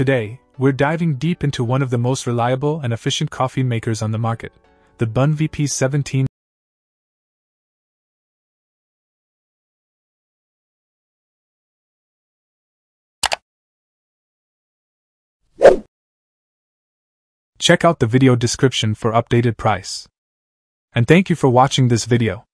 Today, we're diving deep into one of the most reliable and efficient coffee makers on the market, the BUNN VP17. Check out the video description for updated price. And thank you for watching this video.